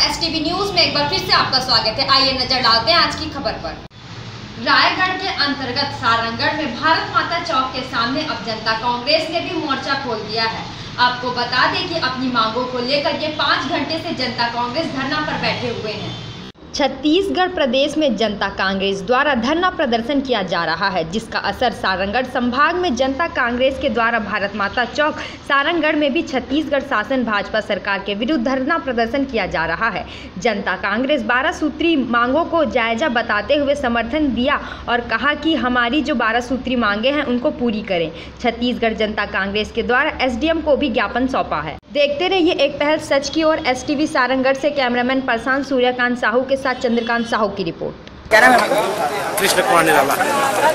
STV news में एक बार फिर से आपका स्वागत है। आइए नज़र डालते हैं आज की खबर पर। रायगढ़ के अंतर्गत सारंगढ़ में भारत माता चौक के सामने अब जनता कांग्रेस ने भी मोर्चा खोल दिया है। आपको बता दें कि अपनी मांगों को लेकर ये पाँच घंटे से जनता कांग्रेस धरना पर बैठे हुए हैं। छत्तीसगढ़ प्रदेश में जनता कांग्रेस द्वारा धरना प्रदर्शन किया जा रहा है, जिसका असर सारंगढ़ संभाग में जनता कांग्रेस के द्वारा भारत माता चौक, सारंगढ़ में भी छत्तीसगढ़ शासन भाजपा सरकार के विरुद्ध धरना प्रदर्शन किया जा रहा है। जनता कांग्रेस बारह सूत्री मांगों को जायजा बताते हुए समर्थन दिया और कहा कि हमारी जो बारह सूत्री मांगे हैं, उनको पूरी करें। छत्तीसगढ़ जनता कांग्रेस के द्वारा एसडीएम को भी ज्ञापन सौंपा है। देखते रहिए एक पहल सच की और एसटीवी सारंगढ़ से कैमरामैन प्रशांत सूर्यकांत साहू के साथ चंद्रकांत साहू की रिपोर्ट। क्या नाम है कृष्ण कुमार निराला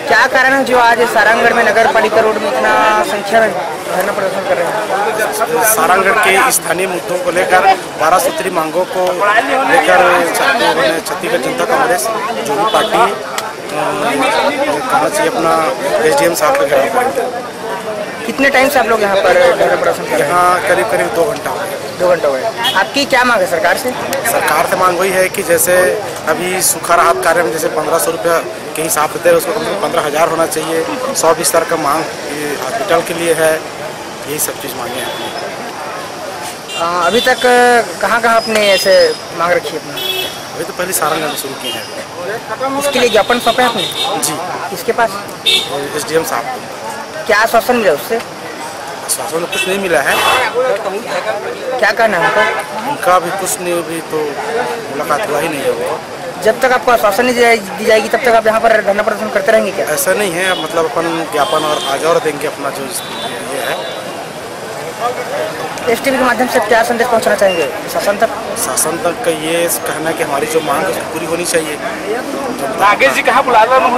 क्या कारण है जो आज सारंगढ़ में नगर पालिका रोड में इतना संख्या में धरना प्रदर्शन कर रहे हैं? सारंगढ़ के स्थानीय मुद्दों को लेकर बारह सूत्री मांगों को लेकर छत्तीसगढ़ जनता कांग्रेस जो भी पार्टी कहना चाहिए अपना एस डी एम साहब का कितने टाइम से आप लोग यहाँ पर प्रदर्शन कर रहे हैं? यहाँ करीब करीब दो घंटा हो गया। दो घंटे हो गए आपकी क्या मांग है सरकार से? सरकार से मांग वही है कि जैसे अभी सूखा राहत कार्य में जैसे पंद्रह सौ रुपया के हिसाब से हैं, उसको कम से कम पंद्रह हज़ार होना चाहिए। सौ बिस्तर का मांग हॉस्पिटल के लिए है। यही सब चीज़ मांगे हैं अभी तक कहाँ कहाँ आपने ऐसे मांग रखी है अपनी? अभी तो पहले सारंगढ़ में शुरू किए है। इसके लिए ज्ञापन सौंपे आपने? जी। इसके पास? एस डी एम साहब। को क्या आश्वासन मिला उससे? शासन में कुछ नहीं मिला है। क्या कहना है उनका? उनका भी कुछ नहीं अभी तो मुलाकात हुआ ही नहीं है वो। जब तक आपको आश्वासन नहीं दी जाएगी तब तक आप यहाँ पर धरना प्रदर्शन करते रहेंगे क्या? ऐसा नहीं है मतलब अपन ज्ञापन और आगे और देंगे अपना जो ये है। एस टी के माध्यम से क्या संदेश पहुँचाना चाहेंगे? शासन तक? शासन तक का ये कहना है कि हमारी जो मांग है उसकी पूरी होनी चाहिए। नागेश जी कहाँ बुला रहा हूँ